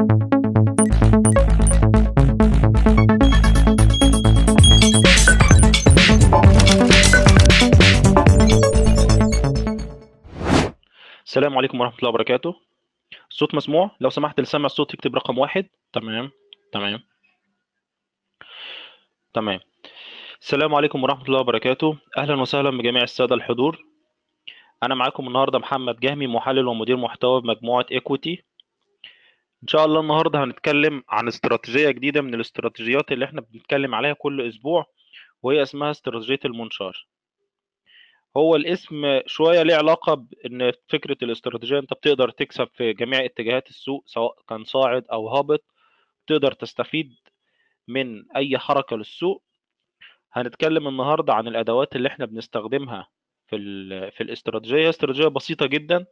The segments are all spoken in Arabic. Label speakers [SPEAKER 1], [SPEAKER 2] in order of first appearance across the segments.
[SPEAKER 1] السلام عليكم ورحمة الله وبركاته. الصوت مسموع؟ لو سمحت اللي سامع الصوت يكتب رقم واحد. تمام. تمام. تمام. السلام عليكم ورحمة الله وبركاته. أهلا وسهلا بجميع السادة الحضور. أنا معاكم النهاردة محمد جهمي محلل ومدير محتوى بمجموعة إيكويتي إن شاء الله النهاردة هنتكلم عن استراتيجية جديدة من الاستراتيجيات اللي إحنا بنتكلم عليها كل أسبوع وهي اسمها استراتيجية المنشار. هو الاسم شوية ليه علاقة بإن فكرة الاستراتيجية أنت بتقدر تكسب في جميع اتجاهات السوق سواء كان صاعد أو هابط تقدر تستفيد من أي حركة للسوق. هنتكلم النهاردة عن الأدوات اللي إحنا بنستخدمها في في الاستراتيجية. استراتيجية بسيطة جدا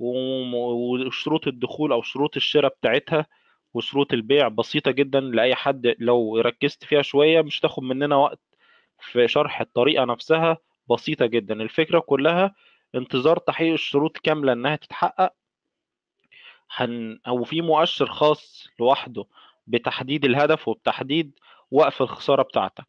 [SPEAKER 1] وشروط الدخول أو شروط الشراء بتاعتها وشروط البيع بسيطة جدا لأي حد لو ركزت فيها شوية مش تاخد مننا وقت في شرح الطريقة نفسها بسيطة جدا. الفكرة كلها انتظار تحقيق الشروط كاملة إنها تتحقق. هن... أو في مؤشر خاص لوحده بتحديد الهدف وبتحديد وقف الخسارة بتاعتك.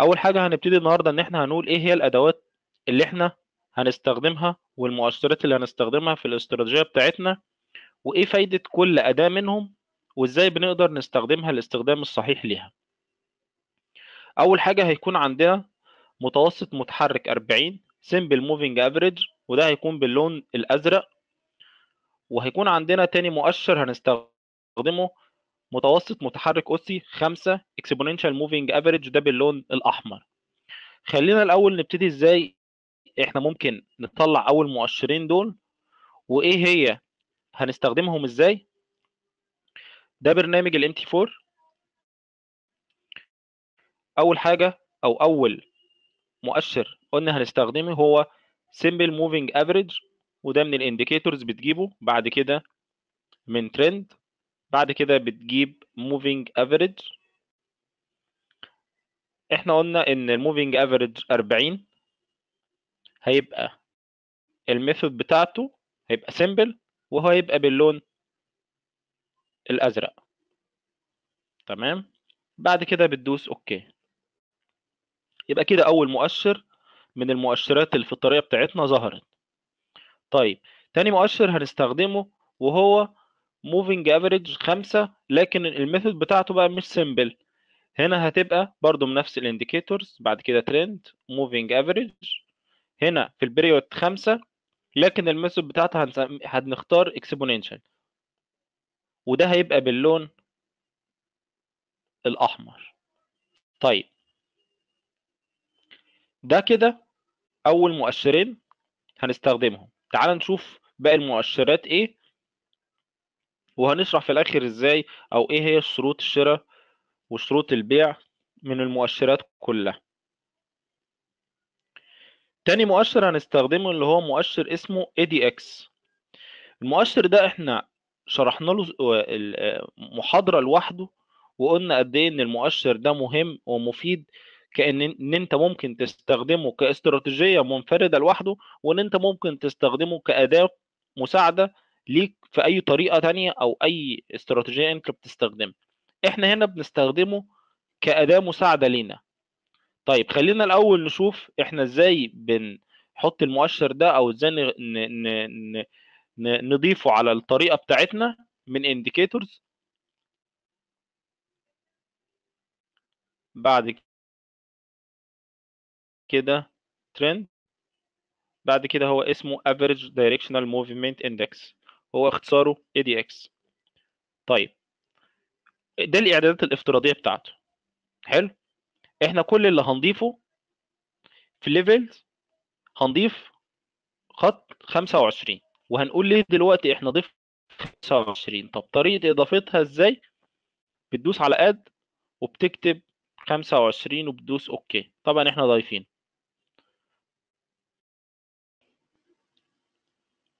[SPEAKER 1] أول حاجة هنبتدي النهاردة إن إحنا هنقول إيه هي الأدوات اللي إحنا هنستخدمها والمؤشرات اللي هنستخدمها في الاستراتيجية بتاعتنا وإيه فايدة كل أداة منهم وإزاي بنقدر نستخدمها الاستخدام الصحيح ليها. أول حاجة هيكون عندنا متوسط متحرك 40 simple moving average وده هيكون باللون الأزرق. وهيكون عندنا تاني مؤشر هنستخدمه متوسط متحرك أسي 5 exponential moving average ده باللون الأحمر. خلينا الأول نبتدي إزاي إحنا ممكن نطلع أول مؤشرين دول وإيه هي؟ هنستخدمهم إزاي؟ ده برنامج ال MT4 أول حاجة أو أول مؤشر قلنا هنستخدمه هو simple moving average وده من ال indicators بتجيبه بعد كده من ترند بعد كده بتجيب moving average. إحنا قلنا إن ال moving average 40 هيبقى ال method بتاعته هيبقى simple وهو هيبقى باللون الأزرق. تمام؟ بعد كده بتدوس okay يبقى كده أول مؤشر من المؤشرات الطريقة بتاعتنا ظهرت. طيب تاني مؤشر هنستخدمه وهو moving average 5 لكن ال method بتاعته بقى مش simple هنا هتبقى برضو من نفس ال indicators بعد كده trend moving average هنا في ال period 5 لكن ال method بتاعتها. هنختار exponential وده هيبقى باللون الأحمر. طيب. ده كده أول مؤشرين هنستخدمهم. تعال نشوف باقي المؤشرات إيه وهنشرح في الآخر إزاي أو إيه هي شروط الشراء وشروط البيع من المؤشرات كلها. تاني مؤشر هنستخدمه اللي هو مؤشر اسمه ADX المؤشر ده إحنا شرحنا له محاضرة لوحده وقلنا قد إيه إن المؤشر ده مهم ومفيد كأن إن أنت ممكن تستخدمه كاستراتيجية منفردة لوحده وإن أنت ممكن تستخدمه كأداة مساعدة ليك في أي طريقة تانية أو أي استراتيجية أنت بتستخدمها. إحنا هنا بنستخدمه كأداة مساعدة لينا. طيب خلينا الأول نشوف إحنا إزاي بنحط المؤشر ده أو إزاي ن... ن... ن... نضيفه على الطريقة بتاعتنا من indicators. بعد كده trend. بعد كده هو اسمه average directional movement index. هو اختصاره ADX طيب ده الإعدادات الافتراضية بتاعته. حلو؟ إحنا كل اللي هنضيفه في ليفلز هنضيف خط 25 وهنقول ليه دلوقتي إحنا ضيف 25 طب طريقة إضافتها إزاي؟ بتدوس على اد وبتكتب 25 وبتدوس okay طبعا إحنا ضايفين.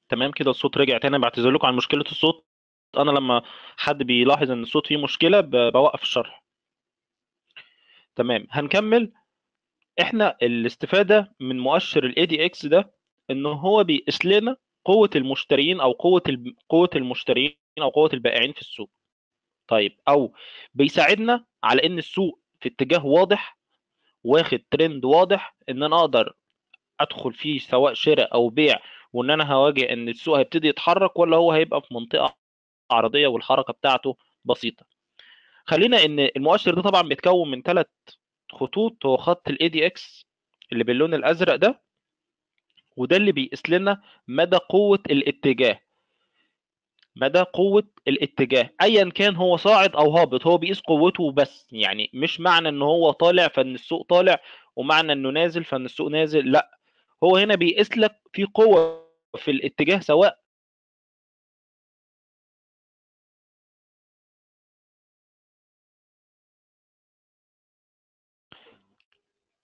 [SPEAKER 1] تمام كده الصوت رجع تاني. بعتذر لكم عن مشكلة الصوت. أنا لما حد بيلاحظ إن الصوت فيه مشكلة بوقف الشرح. تمام. هنكمل. إحنا الاستفادة من مؤشر ال ADX ده إن هو بيقيس لنا قوة المشترين أو قوة قوة المشترين أو قوة البائعين في السوق. طيب أو بيساعدنا على إن السوق في اتجاه واضح واخد ترند واضح إن أنا أقدر أدخل فيه سواء شراء أو بيع وإن أنا هواجه إن السوق هيبتدي يتحرك ولا هو هيبقى في منطقة عرضية والحركة بتاعته بسيطة. خلينا إن المؤشر ده طبعا بيتكون من ثلاث خطوط هو خط ال ADX اللي باللون الأزرق ده وده اللي بيقيس لنا مدى قوة الاتجاه. مدى قوة الاتجاه. ايا كان هو صاعد أو هابط هو بيقيس قوته بس يعني مش معنى إن هو طالع فإن السوق طالع ومعنى إنه نازل فإن السوق نازل لأ. هو هنا بيقيس لك في قوة في الاتجاه سواء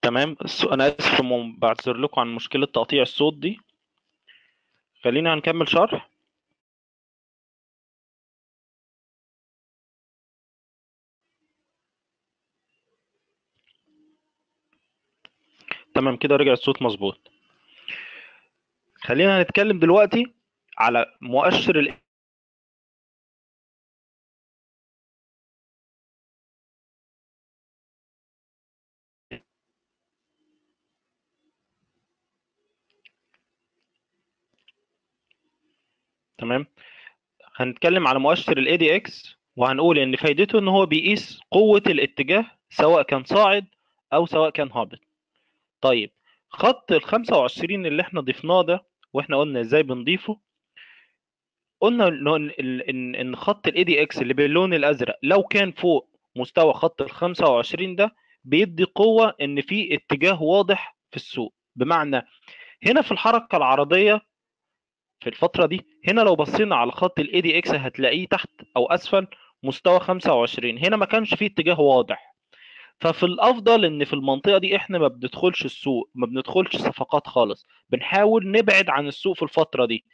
[SPEAKER 1] تمام. أنا آسف بعتذر لكم عن مشكلة تقطيع الصوت دي. خلينا هنكمل شرح. تمام كده رجع الصوت مظبوط. خلينا هنتكلم دلوقتي على مؤشر تمام؟ هنتكلم على مؤشر ال ADX وهنقول إن فايدته إن هو بيقيس قوة الاتجاه سواء كان صاعد أو سواء كان هابط. طيب خط ال 25 اللي إحنا ضفناه ده وإحنا قلنا إزاي بنضيفه؟ قلنا إن إن خط ال ADX اللي باللون الأزرق لو كان فوق مستوى خط ال 25 ده بيدي قوة إن في اتجاه واضح في السوق. بمعنى هنا في الحركة العرضية في الفترة دي. هنا لو بصينا على خط ال ADX هتلاقيه تحت أو أسفل مستوى 25 هنا ما كانش فيه اتجاه واضح. ففي الأفضل إن في المنطقة دي إحنا ما بندخلش السوق ما بندخلش صفقات خالص. بنحاول نبعد عن السوق في الفترة دي.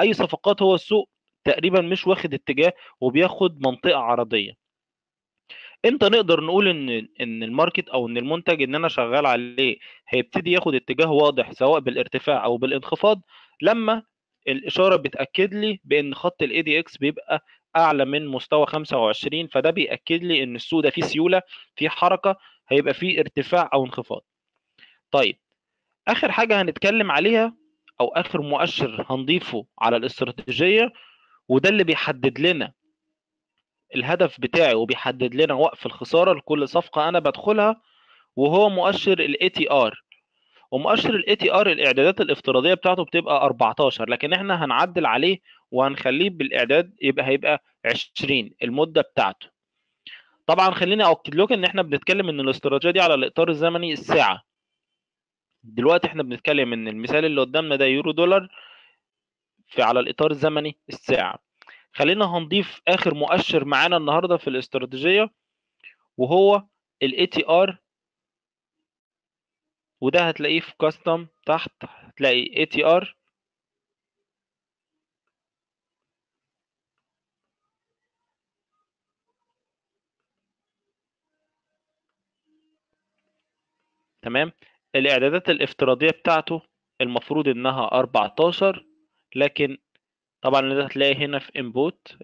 [SPEAKER 1] أي صفقات هو السوق تقريبا مش واخد اتجاه وبياخد منطقة عرضية. إمتى نقدر نقول إن إن ال market أو إن المنتج إن أنا شغال عليه هيبتدي ياخد اتجاه واضح سواء بالارتفاع أو بالانخفاض؟ لما الإشارة بتأكد لي بأن خط ال ADX بيبقى أعلى من مستوى 25 فده بيأكد لي إن السوق ده فيه سيولة فيه حركة هيبقى فيه ارتفاع أو انخفاض. طيب آخر حاجة هنتكلم عليها أو آخر مؤشر هنضيفه على الاستراتيجية وده اللي بيحدد لنا الهدف بتاعي وبيحدد لنا وقف الخسارة لكل صفقة أنا بدخلها وهو مؤشر ال ATR ومؤشر ال ATR الإعدادات الافتراضية بتاعته بتبقى 14 لكن إحنا هنعدل عليه وهنخليه بالإعداد يبقى هيبقى 20 المدة بتاعته. طبعا خليني أؤكد لكم إن إحنا بنتكلم إن الاستراتيجية دي على الإطار الزمني الساعة. دلوقتي إحنا بنتكلم إن المثال اللي قدامنا ده يورو دولار في على الإطار الزمني الساعة. خلينا هنضيف آخر مؤشر معانا النهارده في الاستراتيجية وهو ال ATR وده هتلاقيه في custom تحت هتلاقي ATR تمام؟ الإعدادات الافتراضية بتاعته المفروض إنها 14 لكن طبعا اللي هتلاقي هنا في input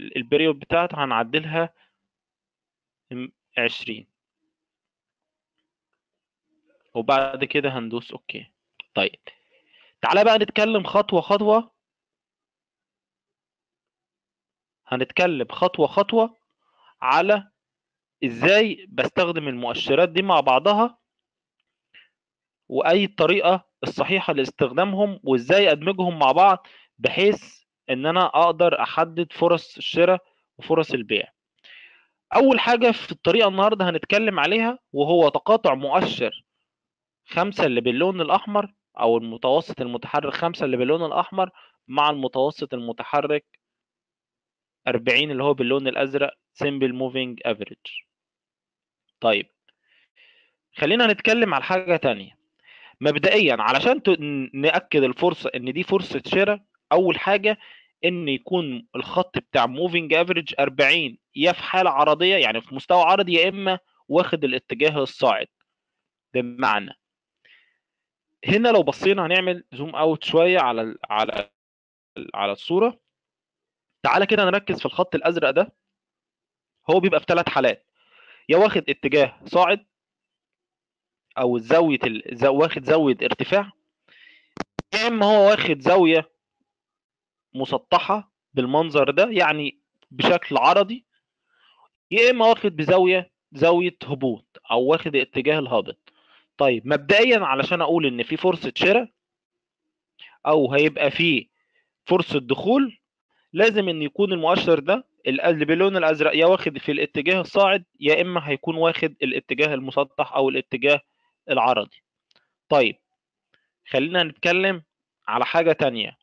[SPEAKER 1] ال period بتاعته هنعدلها 20 وبعد كده هندوس okay. طيب تعالى بقى نتكلم خطوة خطوة. هنتكلم خطوة خطوة على إزاي بستخدم المؤشرات دي مع بعضها وأي الطريقة الصحيحة لاستخدامهم وإزاي أدمجهم مع بعض بحيث إن أنا أقدر أحدد فرص الشراء وفرص البيع. أول حاجة في الطريقة النهاردة هنتكلم عليها وهو تقاطع مؤشر خمسة اللي باللون الأحمر أو المتوسط المتحرك خمسة اللي باللون الأحمر مع المتوسط المتحرك أربعين اللي هو باللون الأزرق simple moving average. طيب خلينا نتكلم على حاجة تانية. مبدئيا علشان نأكد الفرصة إن دي فرصة شراء أول حاجة إن يكون الخط بتاع moving average 40 يا في حالة عرضية يعني في مستوى عرضي يا إما واخد الاتجاه الصاعد. بمعنى هنا لو بصينا هنعمل زوم اوت شوية على ال على على الصورة. تعالى كده نركز في الخط الأزرق ده. هو بيبقى في ثلاث حالات. يا واخد اتجاه صاعد أو زاوية ال... واخد زاوية ارتفاع. يا إما هو واخد زاوية مسطحة بالمنظر ده يعني بشكل عرضي. يا إما واخد بزاوية زاوية هبوط أو واخد اتجاه الهابط. طيب مبدئيا علشان أقول إن في فرصة شراء أو هيبقى في فرصة دخول لازم إن يكون المؤشر ده باللون الأزرق يا واخد في الاتجاه الصاعد يا إما هيكون واخد الاتجاه المسطح أو الاتجاه العرضي. طيب خلينا نتكلم على حاجة تانية.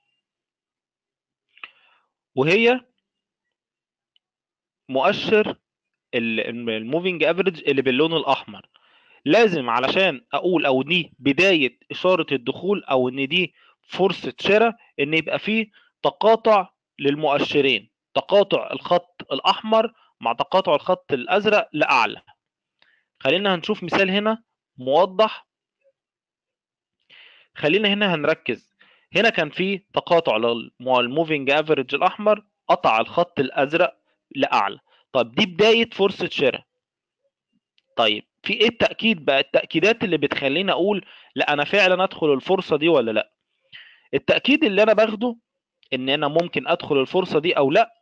[SPEAKER 1] وهي مؤشر ال moving average اللي باللون الأحمر. لازم علشان أقول أو دي بداية اشاره الدخول أو إن دي فرصه شراء إن يبقى فيه تقاطع للمؤشرين تقاطع الخط الأحمر مع تقاطع الخط الأزرق لأعلى. خلينا هنشوف مثال هنا موضح. خلينا هنا هنركز. هنا كان في تقاطع لل moving average الأحمر قطع الخط الأزرق لأعلى. طب دي بداية فرصه شراء طيب في إيه التأكيد بقى؟ التأكيدات اللي بتخليني أقول لا أنا فعلا أدخل الفرصة دي ولا لا؟ التأكيد اللي أنا باخده إن أنا ممكن أدخل الفرصة دي أو لا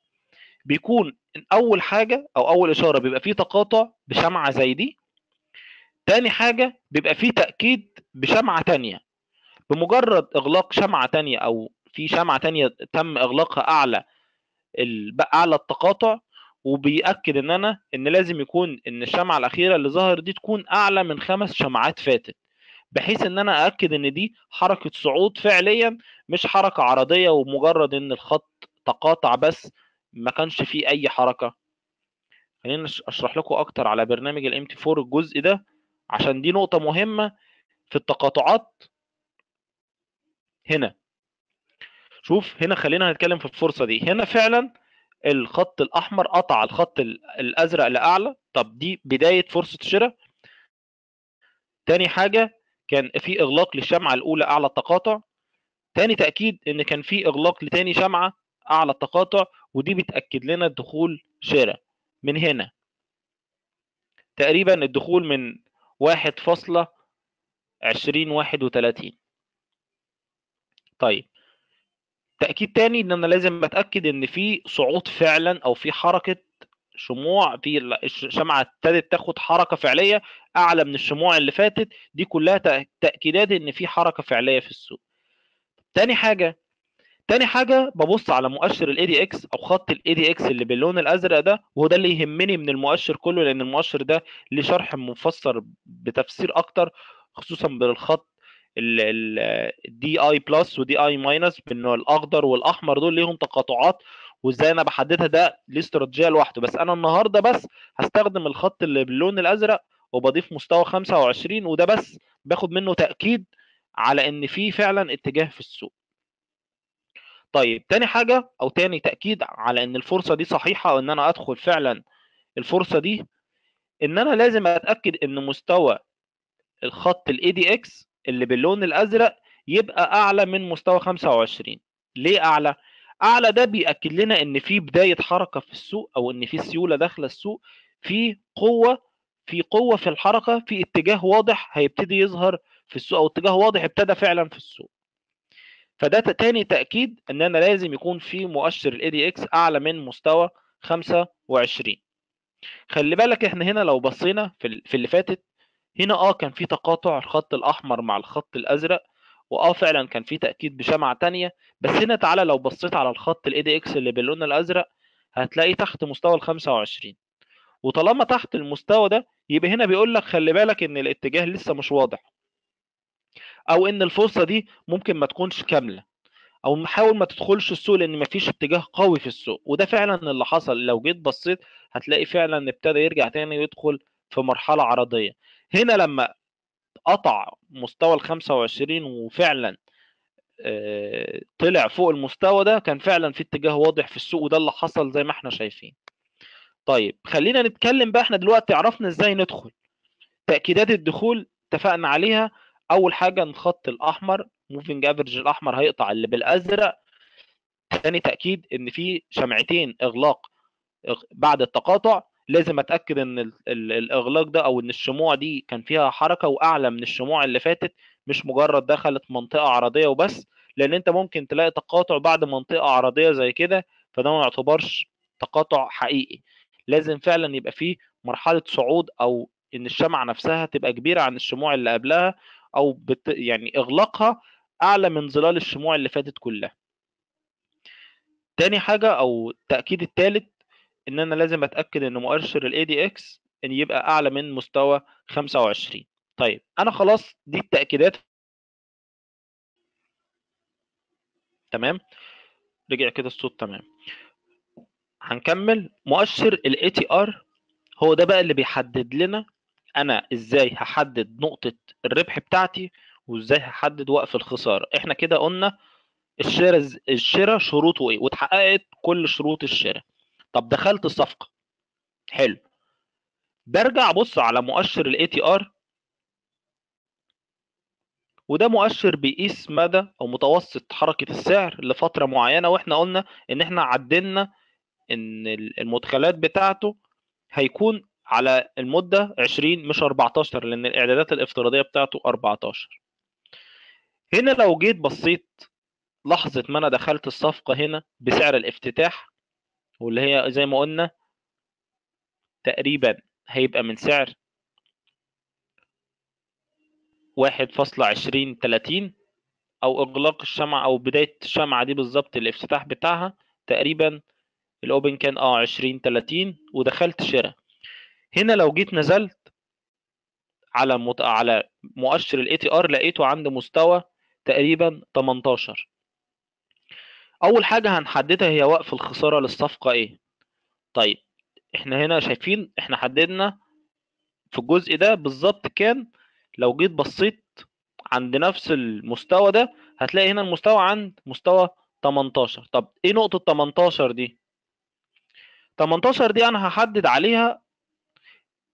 [SPEAKER 1] بيكون أول حاجة أو أول إشارة بيبقى فيه تقاطع بشمعة زي دي تاني حاجة بيبقى فيه تأكيد بشمعة تانية. بمجرد إغلاق شمعة تانية أو في شمعة تانية تم إغلاقها أعلى أعلى التقاطع وبيأكد إن أنا إن لازم يكون إن الشمعة الأخيرة اللي ظهر دي تكون أعلى من خمس شمعات فاتت بحيث إن أنا أأكد إن دي حركة صعود فعليا مش حركة عرضية ومجرد إن الخط تقاطع بس ما كانش فيه أي حركة. خلينا أشرح لكم أكتر على برنامج الام تي 4 الجزء ده عشان دي نقطة مهمة في التقاطعات هنا. شوف هنا خلينا نتكلم في الفرصة دي. هنا فعلا الخط الأحمر قطع الخط الأزرق لأعلى. طب دي بداية فرصة شراء. تاني حاجة كان في إغلاق للشمعة الأولى أعلى التقاطع. تاني تأكيد إن كان في إغلاق لتاني شمعة أعلى التقاطع ودي بتأكد لنا الدخول شراء. من هنا تقريبا الدخول من واحد فاصلة عشرين واحد وتلاتين. طيب تأكيد تاني إن أنا لازم أتأكد إن في صعود فعلا أو في حركة شموع في الشمعة ابتدت تاخد حركة فعلية أعلى من الشموع اللي فاتت. دي كلها تأكيدات إن في حركة فعلية في السوق. تاني حاجة تاني حاجة ببص على مؤشر ال ADX أو خط ال ADX اللي باللون الأزرق ده وهو ده اللي يهمني من المؤشر كله لأن المؤشر ده ليه شرح مفسر بتفسير أكتر خصوصا بالخط ال DI plus و DI minus بأنه الأخضر والأحمر دول ليهم تقاطعات وإزاي أنا بحددها ده ليه استراتيجيه لوحده. بس أنا النهارده بس هستخدم الخط اللي باللون الأزرق وبضيف مستوى 25 وده بس باخد منه تأكيد على إن في فعلا اتجاه في السوق. طيب تاني حاجة أو تاني تأكيد على إن الفرصة دي صحيحة أو إن أنا أدخل فعلا الفرصة دي إن أنا لازم أتأكد إن مستوى الخط ال ADX اللي باللون الأزرق يبقى أعلى من مستوى 25 ليه أعلى؟ أعلى ده بيأكد لنا إن في بداية حركة في السوق أو إن في سيولة داخلة السوق في قوة في قوة في الحركة في اتجاه واضح هيبتدي يظهر في السوق أو اتجاه واضح ابتدى فعلا في السوق. فده تاني تأكيد إن أنا لازم يكون في مؤشر ال ADX أعلى من مستوى 25 خلي بالك إحنا هنا لو بصينا في اللي فاتت هنا آه كان في تقاطع الخط الأحمر مع الخط الأزرق وآه فعلا كان في تأكيد بشمعة تانية بس هنا تعالى لو بصيت على الخط ال ADX اللي باللون الأزرق هتلاقي تحت مستوى ال 25 وطالما تحت المستوى ده يبقى هنا بيقول لك خلي بالك إن الاتجاه لسه مش واضح. أو إن الفرصة دي ممكن ما تكونش كاملة. أو حاول ما تدخلش السوق لأن ما فيش اتجاه قوي في السوق وده فعلا اللي حصل. لو جيت بصيت هتلاقي فعلا ابتدى يرجع تاني يدخل في مرحلة عرضية. هنا لما قطع مستوى ال 25 وفعلا طلع فوق المستوى ده كان فعلا في اتجاه واضح في السوق وده اللي حصل زي ما إحنا شايفين. طيب خلينا نتكلم بقى إحنا دلوقتي عرفنا إزاي ندخل. تأكيدات الدخول اتفقنا عليها. أول حاجة الخط الأحمر moving average الأحمر هيقطع اللي بالأزرق. تاني تأكيد إن في شمعتين إغلاق بعد التقاطع. لازم أتأكد إن ال ال الإغلاق ده أو إن الشموع دي كان فيها حركة وأعلى من الشموع اللي فاتت مش مجرد دخلت منطقة عرضية وبس لأن أنت ممكن تلاقي تقاطع بعد منطقة عرضية زي كده فده ما يعتبرش تقاطع حقيقي. لازم فعلا يبقى فيه مرحلة صعود أو إن الشمعة نفسها تبقى كبيرة عن الشموع اللي قبلها أو بت يعني إغلاقها أعلى من ظلال الشموع اللي فاتت كلها. تاني حاجة أو التأكيد الثالث إن أنا لازم أتأكد إن مؤشر ال ADX إن يبقى أعلى من مستوى 25 طيب أنا خلاص دي التأكيدات. تمام؟ رجع كده الصوت تمام. هنكمل. مؤشر ال ATR هو ده بقى اللي بيحدد لنا أنا إزاي هحدد نقطة الربح بتاعتي وإزاي هحدد وقف الخسارة. إحنا كده قلنا الشراء الشراء شروطه إيه؟ واتحققت كل شروط الشراء. طب دخلت الصفقة. حلو. برجع ابص على مؤشر ال ATR وده مؤشر بيقيس مدى أو متوسط حركة السعر لفترة معينة وإحنا قلنا إن إحنا عدلنا إن المدخلات بتاعته هيكون على المدة 20 مش 14 لأن الإعدادات الافتراضية بتاعته 14 هنا لو جيت بصيت لحظة ما أنا دخلت الصفقة هنا بسعر الافتتاح واللي هي زي ما قلنا تقريبا هيبقى من سعر واحد فاصلة عشرين تلاتين أو إغلاق الشمعة أو بداية الشمعة دي بالظبط الافتتاح بتاعها تقريبا ال open كان آه عشرين تلاتين ودخلت شراء هنا لو جيت نزلت على. على مؤشر ال ATR لقيته عند مستوى تقريبا 18 أول حاجة هنحددها هي وقف الخسارة للصفقة إيه؟ طيب إحنا هنا شايفين إحنا حددنا في الجزء ده بالظبط كان لو جيت بصيت عند نفس المستوى ده هتلاقي هنا المستوى عند مستوى 18 طب إيه نقطة 18 دي؟ 18 دي أنا هحدد عليها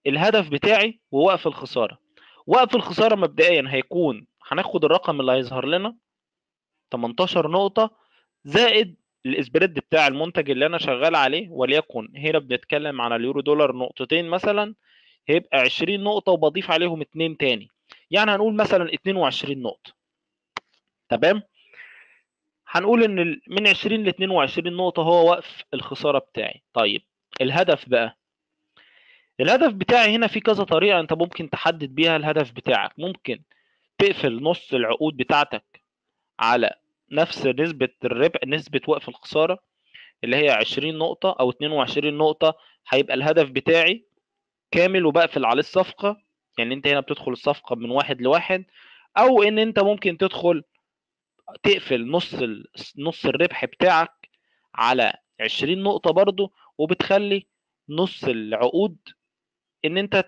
[SPEAKER 1] الهدف بتاعي ووقف الخسارة. وقف الخسارة مبدئيا هيكون هناخد الرقم اللي هيظهر لنا 18 نقطة زائد الاسبريد بتاع المنتج اللي أنا شغال عليه وليكن هنا بنتكلم على اليورو دولار نقطتين مثلا هيبقى 20 نقطة وبضيف عليهم اتنين تاني. يعني هنقول مثلا 22 نقطة. تمام؟ هنقول إن من 20 ل 22 نقطة هو وقف الخسارة بتاعي. طيب الهدف بقى؟ الهدف بتاعي هنا في كذا طريقة أنت ممكن تحدد بيها الهدف بتاعك. ممكن تقفل نص العقود بتاعتك على نفس نسبة الربح نسبة وقف الخسارة اللي هي 20 نقطة أو 22 نقطة هيبقى الهدف بتاعي كامل وبقفل عليه الصفقة. يعني أنت هنا بتدخل الصفقة من واحد لواحد أو إن أنت ممكن تدخل تقفل نص نص الربح بتاعك على 20 نقطة برضو وبتخلي نص العقود إن أنت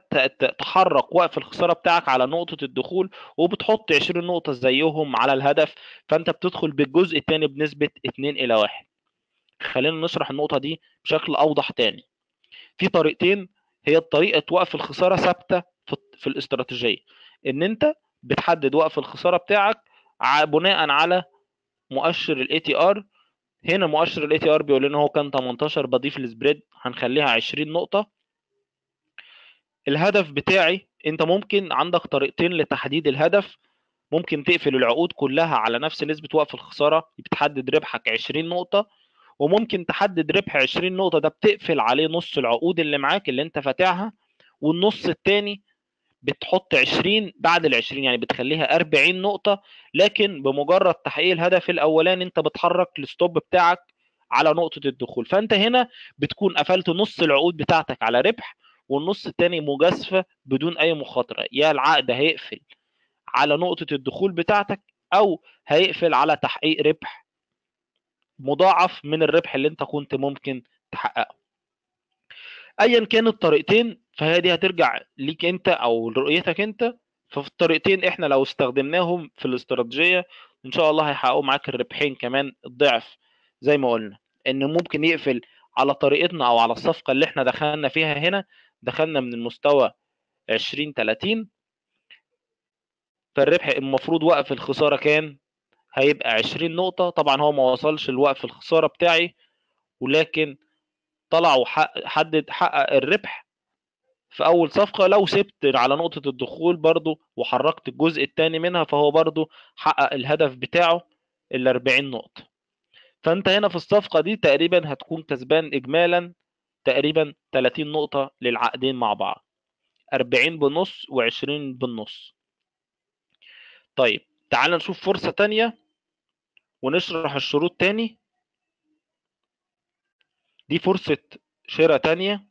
[SPEAKER 1] تحرك وقف الخسارة بتاعك على نقطة الدخول وبتحط 20 نقطة زيهم على الهدف فأنت بتدخل بالجزء الثاني بنسبة 2 إلى 1 خلينا نشرح النقطة دي بشكل أوضح تاني. في طريقتين هي طريقة وقف الخسارة ثابتة في الاستراتيجية. إن أنت بتحدد وقف الخسارة بتاعك بناء على مؤشر ال ATR هنا مؤشر ال ATR بيقول لنا هو كان 18 بضيف ال spread هنخليها 20 نقطة. الهدف بتاعي انت ممكن عندك طريقتين لتحديد الهدف. ممكن تقفل العقود كلها على نفس نسبة وقف الخسارة بتحدد ربحك 20 نقطة. وممكن تحدد ربح 20 نقطة ده بتقفل عليه نص العقود اللي معاك اللي انت فاتحها. والنص التاني بتحط 20 بعد ال 20 يعني بتخليها 40 نقطة. لكن بمجرد تحقيق الهدف الأولاني انت بتحرك الستوب بتاعك على نقطة الدخول. فانت هنا بتكون قفلت نص العقود بتاعتك على ربح. والنص التاني مجازفة بدون أي مخاطرة. يا العقد هيقفل على نقطة الدخول بتاعتك أو هيقفل على تحقيق ربح مضاعف من الربح اللي أنت كنت ممكن تحققه. ايا كان الطريقتين فهي دي هترجع ليك أنت أو لرؤيتك أنت. ففي الطريقتين إحنا لو استخدمناهم في الاستراتيجية إن شاء الله هيحققوا معاك الربحين كمان الضعف. زي ما قلنا إن ممكن يقفل على طريقتنا أو على الصفقة اللي إحنا دخلنا فيها هنا دخلنا من المستوى 20 30 فالربح المفروض وقف الخسارة كان هيبقى 20 نقطة. طبعا هو ما وصلش لوقف الخسارة بتاعي ولكن طلع وحدد حقق الربح في أول صفقة. لو سبت على نقطة الدخول برضو وحركت الجزء الثاني منها فهو برضو حقق الهدف بتاعه ال 40 نقطة. فأنت هنا في الصفقة دي تقريبا هتكون كسبان اجمالا تقريبا 30 نقطة للعقدين مع بعض 40 بالنص و20 بالنص. طيب تعال نشوف فرصة تانية ونشرح الشروط تاني. دي فرصة شراء تانية.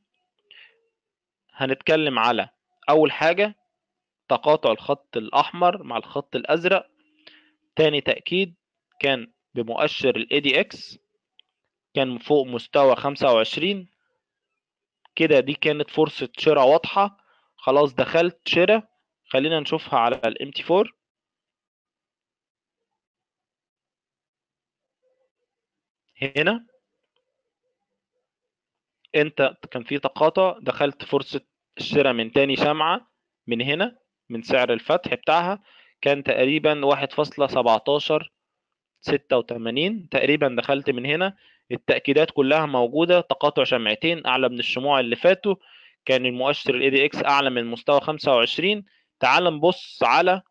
[SPEAKER 1] هنتكلم على أول حاجة تقاطع الخط الأحمر مع الخط الأزرق. تاني تأكيد كان بمؤشر ال ADX كان فوق مستوى 25 كده دي كانت فرصة شراء واضحة. خلاص دخلت شراء. خلينا نشوفها على ال MT4 هنا. انت كان في تقاطع. دخلت فرصة الشراء من تاني شمعة من هنا من سعر الفتح بتاعها. كان تقريبا واحد فاصلة سبعتاشر ستة وتمانين. تقريبا دخلت من هنا. التأكيدات كلها موجودة تقاطع شمعتين أعلى من الشموع اللي فاتوا كان المؤشر ال ADX أعلى من مستوى خمسة وعشرين. تعال نبص على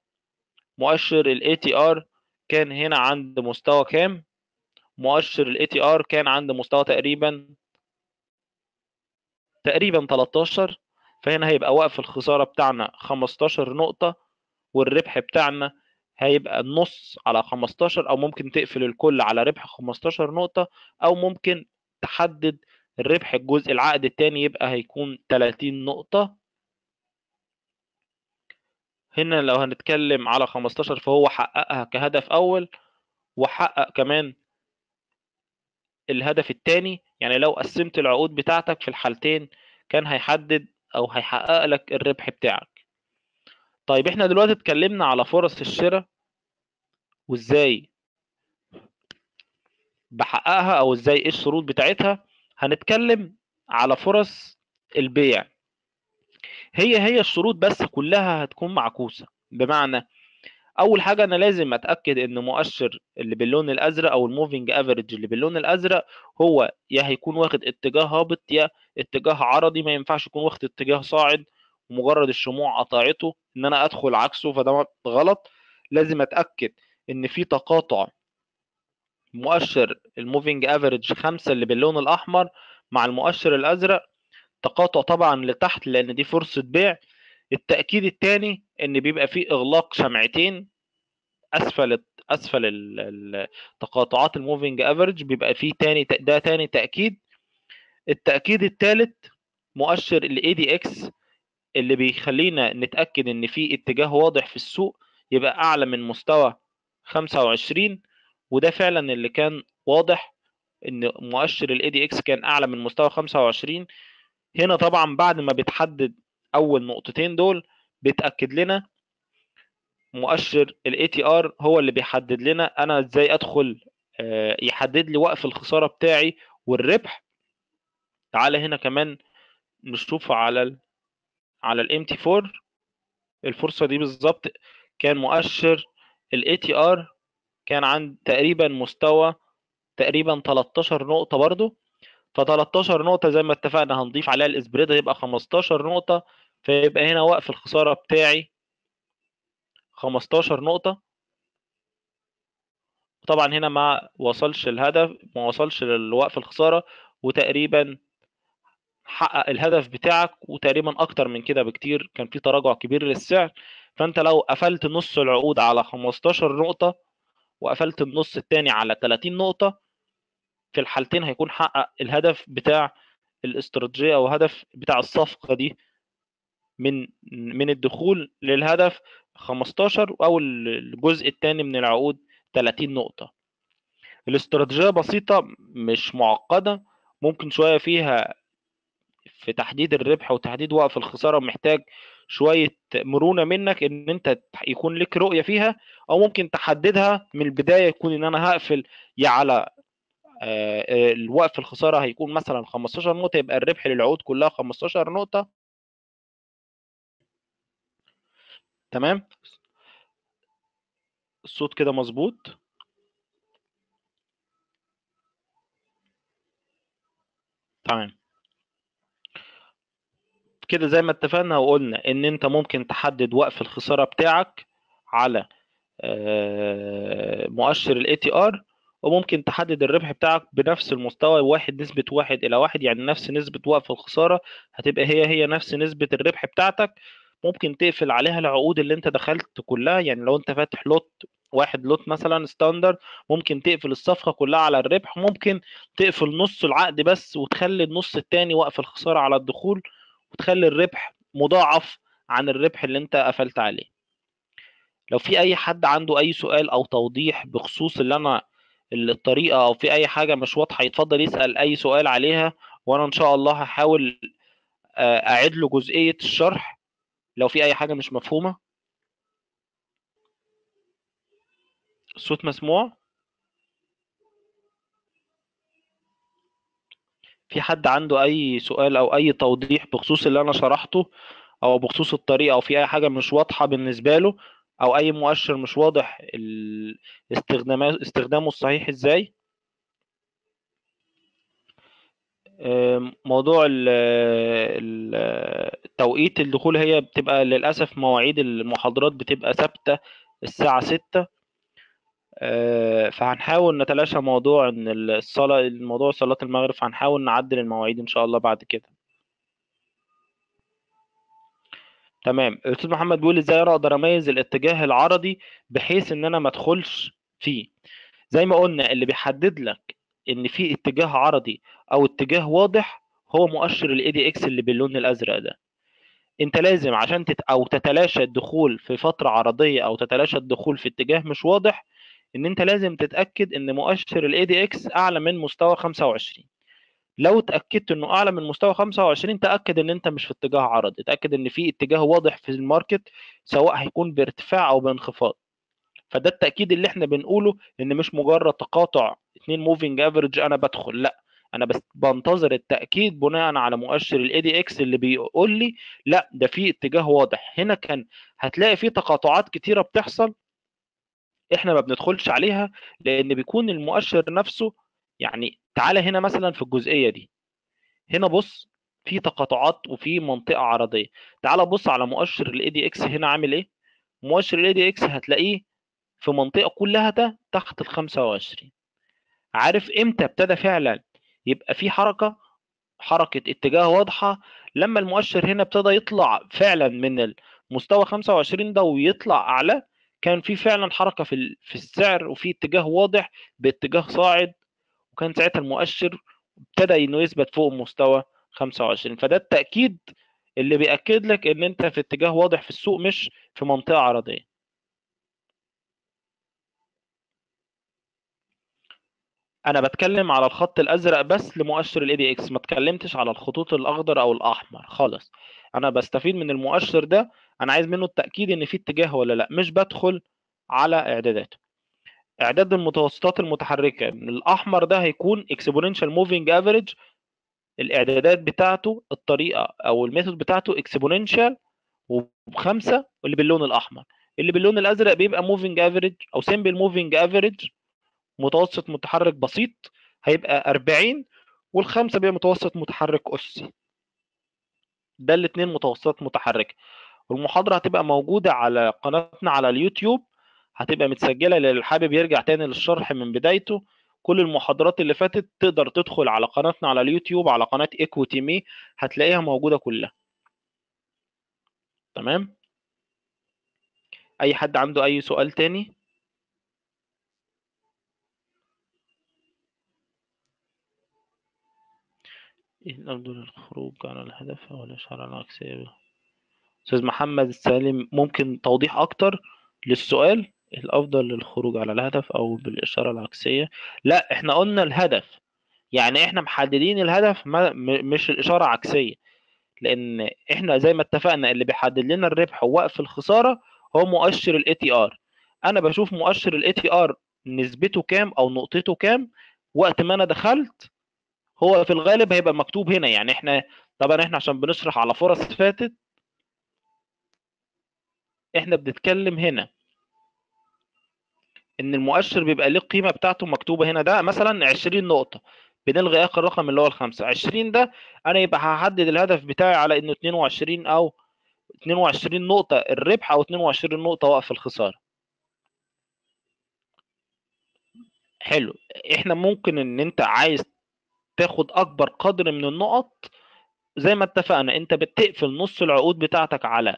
[SPEAKER 1] مؤشر ال ATR كان هنا عند مستوى كام؟ مؤشر ال ATR كان عند مستوى تقريبا تقريبا 13 فهنا هيبقى وقف الخسارة بتاعنا 15 نقطة والربح بتاعنا هيبقى النص على 15 أو ممكن تقفل الكل على ربح 15 نقطة أو ممكن تحدد الربح الجزء العقد التاني يبقى هيكون 30 نقطة. هنا لو هنتكلم على 15 فهو حققها كهدف أول وحقق كمان الهدف الثاني يعني لو قسمت العقود بتاعتك في الحالتين كان هيحدد أو هيحقق لك الربح بتاعك. طيب إحنا دلوقتي اتكلمنا على فرص الشراء وإزاي بحققها أو إزاي إيه الشروط بتاعتها. هنتكلم على فرص البيع. هي هي الشروط بس كلها هتكون معكوسة. بمعنى أول حاجة أنا لازم أتأكد إن مؤشر اللي باللون الأزرق أو ال moving average اللي باللون الأزرق هو يا هيكون واخد اتجاه هابط يا اتجاه عرضي. ما ينفعش يكون واخد اتجاه صاعد. ومجرد الشموع قطعته إن أنا أدخل عكسه فده غلط. لازم أتأكد إن في تقاطع مؤشر ال moving average خمسة اللي باللون الأحمر مع المؤشر الأزرق. تقاطع طبعا لتحت لأن دي فرصة بيع. التأكيد الثاني إن بيبقى فيه إغلاق شمعتين أسفل أسفل التقاطعات ال moving average بيبقى فيه تاني ده تاني تأكيد. التأكيد الثالث مؤشر ال ADX اللي بيخلينا نتأكد إن في اتجاه واضح في السوق يبقى أعلى من مستوى 25 وده فعلا اللي كان واضح إن مؤشر ال ADX كان أعلى من مستوى 25 هنا طبعا بعد ما بتحدد أول نقطتين دول بتأكد لنا مؤشر ال ATR هو اللي بيحدد لنا أنا إزاي أدخل يحدد لي وقف الخسارة بتاعي والربح. تعالى هنا كمان نشوف على على ال MT4 الفرصة دي بالظبط كان مؤشر ال ATR كان عند تقريبا مستوى تقريبا 13 نقطة برضو. ف 13 نقطة زي ما اتفقنا هنضيف عليها الاسبريد هيبقى 15 نقطة فيبقى هنا وقف الخسارة بتاعي 15 نقطة. طبعا هنا ما وصلش الهدف ما وصلش لوقف الخسارة وتقريبا حقق الهدف بتاعك وتقريبا أكتر من كده بكتير كان في تراجع كبير للسعر. فأنت لو قفلت نص العقود على 15 نقطة وقفلت النص التاني على 30 نقطة في الحالتين هيكون حقق الهدف بتاع الاستراتيجية أو هدف بتاع الصفقة دي من من الدخول للهدف 15 أو الجزء الثاني من العقود 30 نقطة. الاستراتيجية بسيطة مش معقدة ممكن شوية فيها في تحديد الربح وتحديد وقف الخسارة محتاج شوية مرونة منك إن أنت يكون لك رؤية فيها أو ممكن تحددها من البداية يكون إن أنا هقفل يا على الوقف الخسارة هيكون مثلا 15 نقطة يبقى الربح للعقود كلها 15 نقطة. تمام؟ الصوت كده مظبوط؟ تمام. كده زي ما اتفقنا وقلنا إن أنت ممكن تحدد وقف الخسارة بتاعك على آه، مؤشر ال ATR وممكن تحدد الربح بتاعك بنفس المستوى واحد نسبة واحد إلى واحد يعني نفس نسبة وقف الخسارة هتبقى هي هي نفس نسبة الربح بتاعتك. ممكن تقفل عليها العقود اللي أنت دخلت كلها يعني لو أنت فاتح lot واحد lot مثلا standard ممكن تقفل الصفقة كلها على الربح. ممكن تقفل نص العقد بس وتخلي النص التاني وقف الخسارة على الدخول. وتخلي الربح مضاعف عن الربح اللي انت قفلت عليه. لو في أي حد عنده أي سؤال أو توضيح بخصوص اللي أنا الطريقة أو في أي حاجة مش واضحة يتفضل يسأل أي سؤال عليها وأنا إن شاء الله هحاول آه، أعيد له جزئية الشرح. لو في أي حاجة مش مفهومة. الصوت مسموع؟ في حد عنده أي سؤال أو أي توضيح بخصوص اللي أنا شرحته أو بخصوص الطريقة أو في أي حاجة مش واضحة بالنسبة له أو أي مؤشر مش واضح استخدامه استخدامه الصحيح إزاي؟ موضوع ال- ال- التوقيت الدخول هي بتبقى للأسف مواعيد المحاضرات بتبقى ثابتة الساعة ستة فهنحاول نتلاشى موضوع إن الصلاة الموضوع صلاة المغرب فهنحاول نعدل المواعيد إن شاء الله بعد كده. تمام. الأستاذ محمد بيقول إزاي أقدر اميز الاتجاه العرضي بحيث إن أنا ما أدخلش فيه؟ زي ما قلنا اللي بيحدد لك إن في اتجاه عرضي أو اتجاه واضح هو مؤشر ال ADX اللي باللون الأزرق ده. أنت لازم عشان تت... أو تتلاشى الدخول في فترة عرضية أو تتلاشى الدخول في اتجاه مش واضح إن أنت لازم تتأكد إن مؤشر ال ADX أعلى من مستوى 25 لو اتاكدت إنه أعلى من مستوى 25 تأكد إن أنت مش في اتجاه عرضي تاكد إن في اتجاه واضح في ال market سواء هيكون بارتفاع أو بانخفاض. فده التأكيد اللي إحنا بنقوله إن مش مجرد تقاطع اتنين moving average أنا بدخل لأ. أنا بس بنتظر التأكيد بناء على مؤشر ال ADX اللي بيقول لي لأ ده في اتجاه واضح. هنا كان هتلاقي في تقاطعات كتيرة بتحصل إحنا ما بندخلش عليها لأن بيكون المؤشر نفسه يعني تعالى هنا مثلا في الجزئية دي. هنا بص في تقاطعات وفي منطقة عرضية. تعالى بص على مؤشر ال ADX هنا عامل إيه؟ مؤشر ال ADX هتلاقيه في منطقة كلها ده تحت ال 25 عارف إمتى ابتدى فعلا يبقى في حركة؟ حركة اتجاه واضحة. لما المؤشر هنا ابتدى يطلع فعلا من المستوى 25 ده ويطلع أعلى كان في فعلا حركة في في السعر وفي اتجاه واضح باتجاه صاعد وكان ساعتها المؤشر ابتدى إنه يثبت فوق مستوى 25 فده التأكيد اللي بيأكد لك إن أنت في اتجاه واضح في السوق مش في منطقة عرضية. أنا بتكلم على الخط الأزرق بس لمؤشر ال ADX ما اتكلمتش على الخطوط الأخضر أو الأحمر. خالص أنا بستفيد من المؤشر ده أنا عايز منه التأكيد إن في اتجاه ولا لأ مش بدخل على اعداداته إعداد المتوسطات المتحركة الأحمر ده هيكون exponential moving average الإعدادات بتاعته الطريقة أو ال method بتاعته exponential وبخمسة واللي باللون الأحمر. اللي باللون الأزرق بيبقى moving average أو simple moving average متوسط متحرك بسيط هيبقى 40 والخمسة بيبقى متوسط متحرك أسي. ده الاثنين متوسطات متحركة. والمحاضرة هتبقى موجودة على قناتنا على اليوتيوب هتبقى متسجلة للي حابب يرجع تاني للشرح من بدايته. كل المحاضرات اللي فاتت تقدر تدخل على قناتنا على اليوتيوب على قناة Equiti ME هتلاقيها موجودة كلها. تمام؟ أي حد عنده أي سؤال تاني؟ إيه الافضل للخروج على الهدف أو الاشاره العكسيه أستاذ محمد السالم ممكن توضيح أكتر للسؤال؟ الأفضل للخروج على الهدف أو بالإشارة العكسية؟ لا إحنا قلنا الهدف. يعني إحنا محددين الهدف ما مش الإشارة عكسية. لأن إحنا زي ما اتفقنا اللي بيحدد لنا الربح ووقف الخسارة هو مؤشر ال ATR أنا بشوف مؤشر ال ATR نسبته كام أو نقطته كام وقت ما أنا دخلت هو في الغالب هيبقى مكتوب هنا. يعني إحنا طبعا إحنا عشان بنشرح على فرص فاتت إحنا بنتكلم هنا إن المؤشر بيبقى ليه القيمة بتاعته مكتوبة هنا. ده مثلا 20 نقطة بنلغي آخر رقم اللي هو الخمسة. 20 ده أنا يبقى هحدد الهدف بتاعي على إنه 22 أو 22 نقطة الربح أو 22 نقطة وقف الخسارة. حلو. إحنا ممكن إن أنت عايز تاخد أكبر قدر من النقط زي ما اتفقنا أنت بتقفل نص العقود بتاعتك على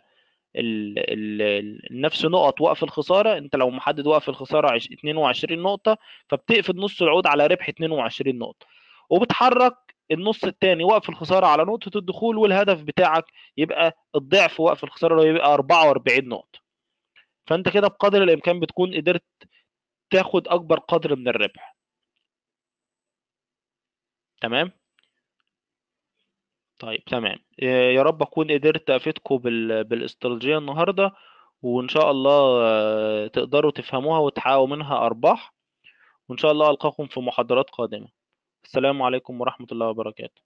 [SPEAKER 1] ال ال نفس نقط وقف الخسارة انت لو محدد وقف الخسارة 22 نقطة فبتقفل نص العقود على ربح 22 نقطة. وبتحرك النص الثاني وقف الخسارة على نقطة الدخول والهدف بتاعك يبقى الضعف وقف الخسارة اللي يبقى 44 نقطة. فأنت كده بقدر الإمكان بتكون قدرت تاخد أكبر قدر من الربح. تمام؟ طيب تمام. آه، يا رب أكون قدرت أفيدكم بال... بالإستراتيجية النهاردة وإن شاء الله آه، تقدروا تفهموها وتحققوا منها أرباح. وإن شاء الله ألقاكم في محاضرات قادمة. السلام عليكم ورحمة الله وبركاته.